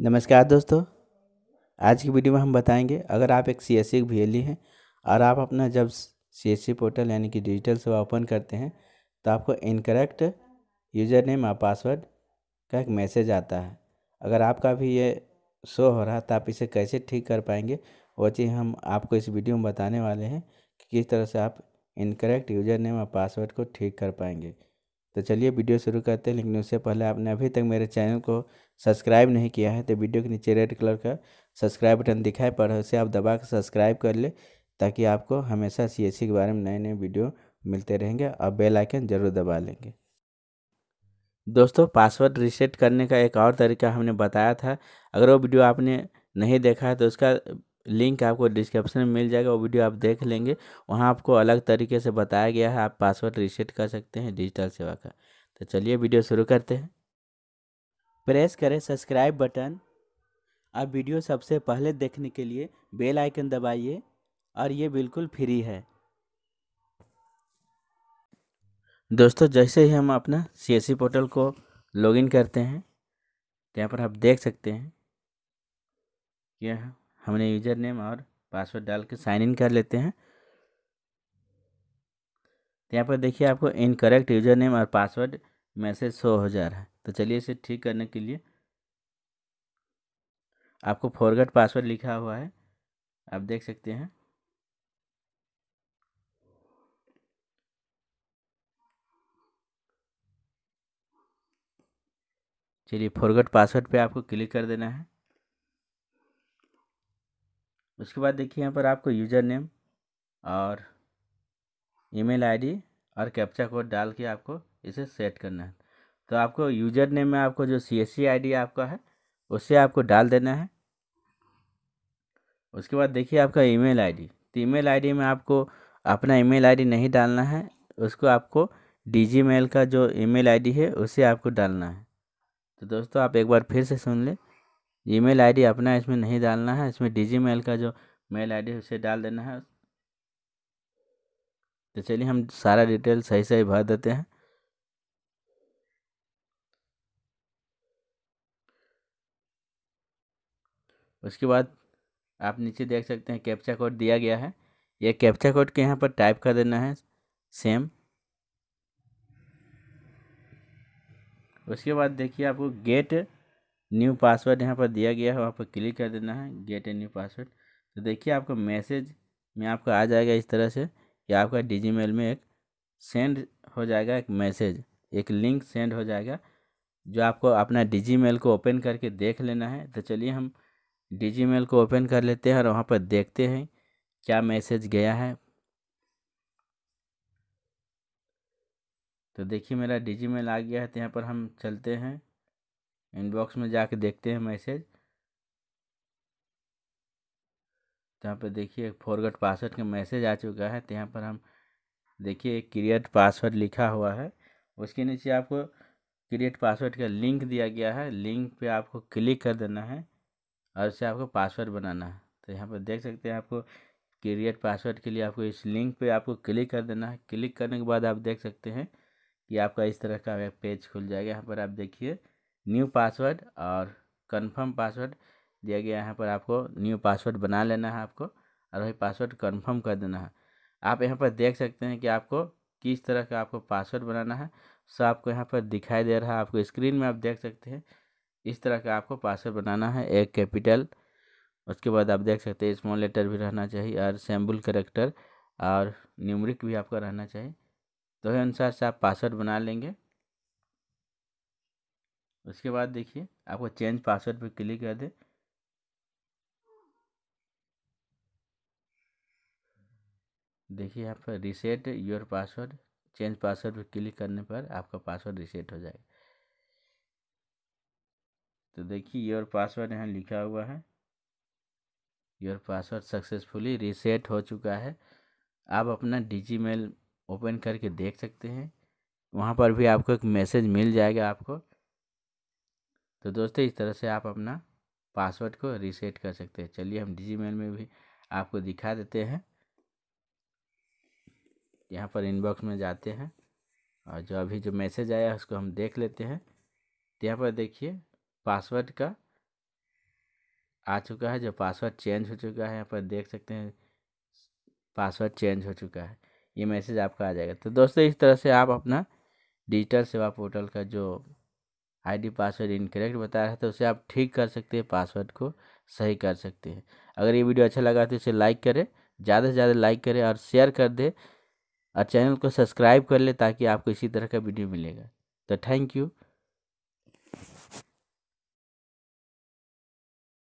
नमस्कार दोस्तों। आज की वीडियो में हम बताएँगे, अगर आप एक सी एस सी वी हैं और आप अपना जब सी एस सी पोर्टल यानी कि डिजिटल सेवा ओपन करते हैं तो आपको इनकरेक्ट यूज़र नेम और पासवर्ड का एक मैसेज आता है। अगर आपका भी ये शो हो रहा है तो आप इसे कैसे ठीक कर पाएँगे, वो चीज़ हम आपको इस वीडियो में बताने वाले हैं कि किस तरह से आप इनकरेक्ट यूज़र नेम और पासवर्ड को ठीक कर पाएँगे। तो चलिए वीडियो शुरू करते हैं, लेकिन उससे पहले आपने अभी तक मेरे चैनल को सब्सक्राइब नहीं किया है तो वीडियो के नीचे रेड कलर का सब्सक्राइब बटन दिखाई पड़ रहा है, उसे आप दबा कर सब्सक्राइब कर ले, ताकि आपको हमेशा सीएससी के बारे में नए नए वीडियो मिलते रहेंगे। और बेल आइकन ज़रूर दबा लेंगे। दोस्तों, पासवर्ड रीसेट करने का एक और तरीका हमने बताया था। अगर वो वीडियो आपने नहीं देखा है तो उसका लिंक आपको डिस्क्रिप्शन में मिल जाएगा, वो वीडियो आप देख लेंगे। वहाँ आपको अलग तरीके से बताया गया है, आप पासवर्ड रीसेट कर सकते हैं डिजिटल सेवा का। तो चलिए वीडियो शुरू करते हैं। प्रेस करें सब्सक्राइब बटन। और वीडियो सबसे पहले देखने के लिए बेल आइकन दबाइए और ये बिल्कुल फ्री है। दोस्तों, जैसे ही हम अपना सीएससी पोर्टल को लॉगिन करते हैं तो यहाँ पर आप देख सकते हैं, यह हमने यूज़र नेम और पासवर्ड डाल के साइन इन कर लेते हैं। तो यहाँ पर देखिए आपको इनकरेक्ट यूज़र नेम और पासवर्ड मैसेज शो हो जा रहा है। तो चलिए इसे ठीक करने के लिए आपको फॉरगेट पासवर्ड लिखा हुआ है। आप देख सकते हैं। चलिए फॉरगेट पासवर्ड पे आपको क्लिक कर देना है। उसके बाद देखिए यहाँ पर आपको यूज़र नेम और ईमेल आईडी और कैप्चा कोड डाल के आपको इसे सेट करना है। तो आपको यूज़र नेम में आपको जो सी एस आपका है उससे आपको डाल देना है। उसके बाद देखिए आपका ईमेल आईडी। तो ईमेल आईडी में आपको अपना ईमेल आईडी नहीं डालना है, उसको आपको डी मेल का जो ईमेल आईडी है, उसे आपको डालना है। तो दोस्तों आप एक बार फिर से सुन लें। ईमेल आईडी अपना इसमें नहीं डालना है, इसमें डी मेल का जो मेल आईडी उसे डाल देना है। तो चलिए हम सारा डिटेल सही सही भर देते हैं। उसके बाद आप नीचे देख सकते हैं कैप्चा कोड दिया गया है। ये कैप्चा कोड के यहाँ पर टाइप कर देना है सेम उसके बाद देखिए आपको गेट न्यू पासवर्ड यहाँ पर दिया गया है, वहाँ पर क्लिक कर देना है, गेट ए न्यू पासवर्ड। तो देखिए आपको मैसेज में आपको आ जाएगा इस तरह से कि आपका डिजी में एक सेंड हो जाएगा, एक मैसेज, एक लिंक सेंड हो जाएगा, जो आपको अपना डिजी मेल को ओपन करके देख लेना है। तो चलिए हम डिजी मेल को ओपन कर लेते हैं और वहाँ पर देखते हैं क्या मैसेज गया है। तो देखिए मेरा डिजी मेल आ गया है तो यहाँ पर हम चलते हैं। इनबॉक्स में जाके देखते हैं मैसेज। यहाँ पर देखिए फॉरगट पासवर्ड का मैसेज आ चुका है तो यहाँ पर हम देखिए क्रिएट पासवर्ड लिखा हुआ है। उसके नीचे आपको क्रिएट पासवर्ड का लिंक दिया गया है। लिंक पे आपको क्लिक कर देना है और उससे आपको पासवर्ड बनाना है। तो यहाँ पर देख सकते हैं आपको क्रिएट पासवर्ड के लिए आपको इस लिंक पे आपको क्लिक कर देना है। क्लिक करने के बाद आप देख सकते हैं कि आपका इस तरह का पेज खुल जाएगा। यहाँ पर आप देखिए न्यू पासवर्ड और कन्फर्म पासवर्ड दिया गया यहाँ पर आपको। न्यू पासवर्ड बना लेना है आपको और वही पासवर्ड कन्फर्म कर देना है। आप यहाँ पर देख सकते हैं कि आपको किस तरह का आपको पासवर्ड बनाना है। सो आपको यहाँ पर दिखाई दे रहा है, आपको स्क्रीन में आप देख सकते हैं। इस तरह का आपको पासवर्ड बनाना है, एक कैपिटल। उसके बाद आप देख सकते हैं स्मॉल लेटर भी रहना चाहिए और सैम्बल करेक्टर और न्यूमरिक भी आपका रहना चाहिए। तो अनुसार से आप पासवर्ड बना लेंगे। उसके बाद देखिए, आपको चेंज पासवर्ड पर क्लिक कर दे। देखिए, यहाँ पर reset your password change password पर क्लिक करने पर आपका पासवर्ड रिसेट हो जाएगा। तो देखिए योर पासवर्ड यहाँ लिखा हुआ है। योर पासवर्ड सक्सेसफुली रिसेट हो चुका है। आप अपना डिजी मेल ओपन करके देख सकते हैं। वहाँ पर भी आपको एक मैसेज मिल जाएगा आपको। तो दोस्तों इस तरह से आप अपना पासवर्ड को रीसेट कर सकते हैं। चलिए हम डिजी में भी आपको दिखा देते हैं। यहाँ पर इनबॉक्स में जाते हैं और जो अभी जो मैसेज आया है उसको हम देख लेते हैं। तो यहाँ पर देखिए पासवर्ड का आ चुका है, जो पासवर्ड चेंज हो चुका है। यहाँ पर देख सकते हैं पासवर्ड चेंज हो चुका है। ये मैसेज आपका आ जाएगा। तो दोस्तों इस तरह से आप अपना डिजिटल सेवा पोर्टल का जो आईडी पासवर्ड इनकरेक्ट बता रहा है तो उसे आप ठीक कर सकते हैं पासवर्ड को सही कर सकते हैं। अगर ये वीडियो अच्छा लगा तो इसे लाइक करें, ज़्यादा से ज़्यादा लाइक करें और शेयर कर दें और चैनल को सब्सक्राइब कर ले ताकि आपको इसी तरह का वीडियो मिलेगा। तो थैंक यू